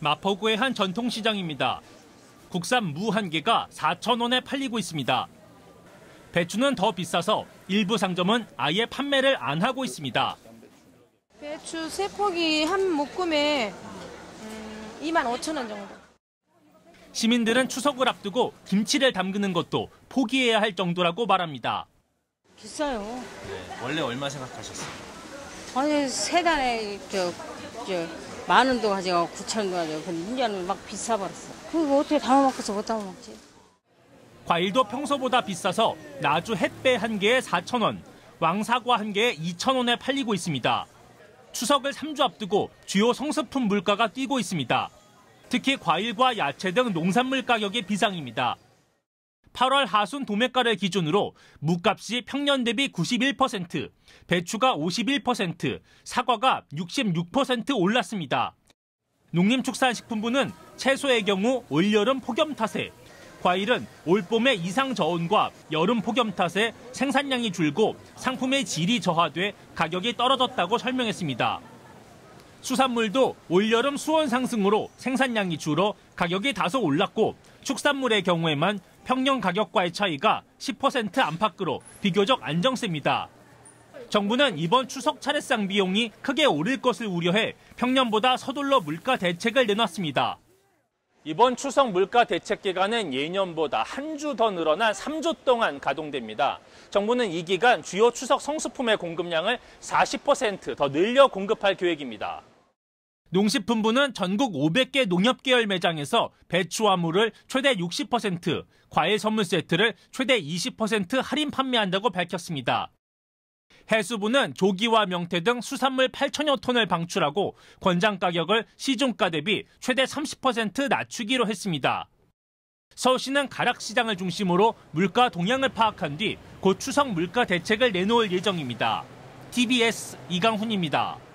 마포구의 한 전통시장입니다. 국산 무 한 개가 4,000원에 팔리고 있습니다. 배추는 더 비싸서 일부 상점은 아예 판매를 안 하고 있습니다. 배추 세 포기 한 묶음에 음, 2만 5천 원 정도. 시민들은 추석을 앞두고 김치를 담그는 것도 포기해야 할 정도라고 말합니다. 비싸요. 원래 얼마 생각하셨어요? 아니 세 달에 저, 저 만 원도 가져가고 구천 원도 가져가고 근데 이제는 막 비싸버렸어. 그거 어떻게 담아먹겠어 못 담아먹지. 과일도 평소보다 비싸서 나주 햇배 한 개에 4,000원, 왕사과 한 개에 2,000원에 팔리고 있습니다. 추석을 3주 앞두고 주요 성수품 물가가 뛰고 있습니다. 특히 과일과 야채 등 농산물 가격이 비상입니다. 8월 하순 도매가를 기준으로 무값이 평년 대비 91%, 배추가 51%, 사과가 66% 올랐습니다. 농림축산식품부는 채소의 경우 올여름 폭염 탓에 과일은 올봄의 이상 저온과 여름 폭염 탓에 생산량이 줄고 상품의 질이 저하돼 가격이 떨어졌다고 설명했습니다. 수산물도 올여름 수온 상승으로 생산량이 줄어 가격이 다소 올랐고 축산물의 경우에만 평년 가격과의 차이가 10% 안팎으로 비교적 안정세입니다. 정부는 이번 추석 차례상 비용이 크게 오를 것을 우려해 평년보다 서둘러 물가 대책을 내놨습니다. 이번 추석 물가 대책 기간은 예년보다 한 주 더 늘어난 3주 동안 가동됩니다. 정부는 이 기간 주요 추석 성수품의 공급량을 40%더 늘려 공급할 계획입니다. 농식품부는 전국 500개 농협계열 매장에서 배추와 물을 최대 60%, 과일 선물 세트를 최대 20% 할인 판매한다고 밝혔습니다. 해수부는 조기와 명태 등 수산물 8천여 톤을 방출하고 권장 가격을 시중가 대비 최대 30% 낮추기로 했습니다. 서울시는 가락시장을 중심으로 물가 동향을 파악한 뒤 곧 추석 물가 대책을 내놓을 예정입니다. TBS 이강훈입니다.